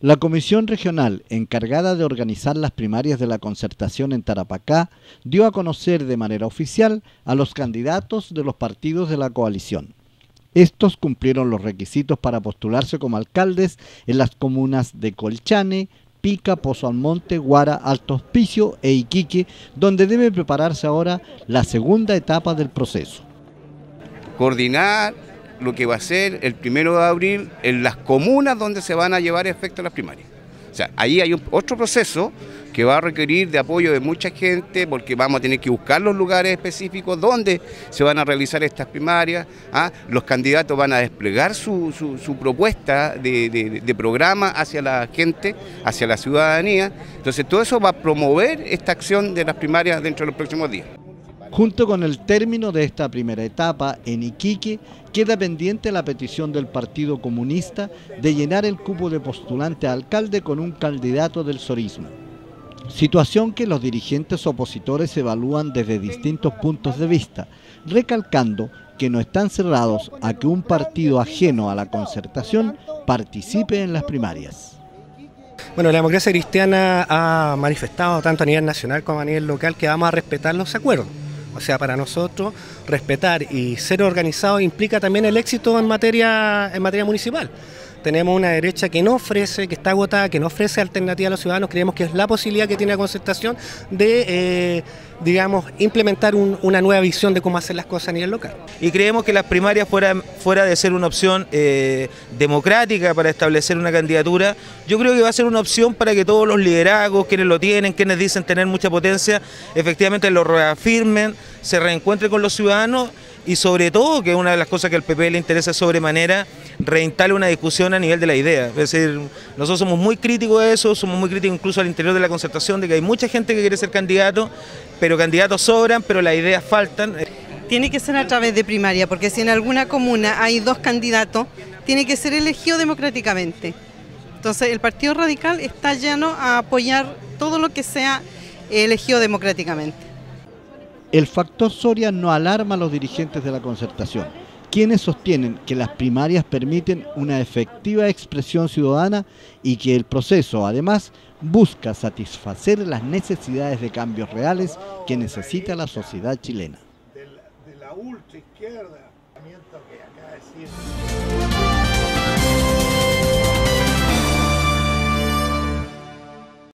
La comisión regional encargada de organizar las primarias de la concertación en Tarapacá dio a conocer de manera oficial a los candidatos de los partidos de la coalición. Estos cumplieron los requisitos para postularse como alcaldes en las comunas de Colchane, Pica, Pozo Almonte, Guara, Alto Hospicio e Iquique, donde debe prepararse ahora la segunda etapa del proceso. Coordinar lo que va a ser el primero de abril en las comunas donde se van a llevar efecto las primarias. O sea, ahí hay otro proceso que va a requerir de apoyo de mucha gente porque vamos a tener que buscar los lugares específicos donde se van a realizar estas primarias. ¿ah? Los candidatos van a desplegar su, propuesta de, de, programa hacia la gente, hacia la ciudadanía. Entonces todo eso va a promover esta acción de las primarias dentro de los próximos días. Junto con el término de esta primera etapa, en Iquique queda pendiente la petición del Partido Comunista de llenar el cupo de postulante a alcalde con un candidato del sorismo. Situación que los dirigentes opositores evalúan desde distintos puntos de vista, recalcando que no están cerrados a que un partido ajeno a la concertación participe en las primarias. Bueno, la democracia cristiana ha manifestado tanto a nivel nacional como a nivel local que vamos a respetar los acuerdos. O sea, para nosotros respetar y ser organizado implica también el éxito en materia, en materia municipal tenemos una derecha que no ofrece, que está agotada, que no ofrece alternativa a los ciudadanos, creemos que es la posibilidad que tiene la concertación de, eh, digamos, implementar una nueva visión de cómo hacer las cosas a nivel local. Y creemos que las primarias, fuera, fuera de ser una opción eh, democrática para establecer una candidatura, yo creo que va a ser una opción para que todos los liderazgos, quienes lo tienen, quienes dicen tener mucha potencia, efectivamente lo reafirmen, se reencuentren con los ciudadanos y sobre todo, que es una de las cosas que al PP le interesa sobremanera, reinstale una discusión a nivel de la idea. Es decir, nosotros somos muy críticos de eso, somos muy críticos incluso al interior de la concertación, de que hay mucha gente que quiere ser candidato, pero candidatos sobran, pero las ideas faltan. Tiene que ser a través de primaria, porque si en alguna comuna hay dos candidatos, tiene que ser elegido democráticamente. Entonces el Partido Radical está lleno a apoyar todo lo que sea elegido democráticamente. El factor Soria no alarma a los dirigentes de la concertación, quienes sostienen que las primarias permiten una efectiva expresión ciudadana y que el proceso, además, busca satisfacer las necesidades de cambios reales que necesita la sociedad chilena. De la, que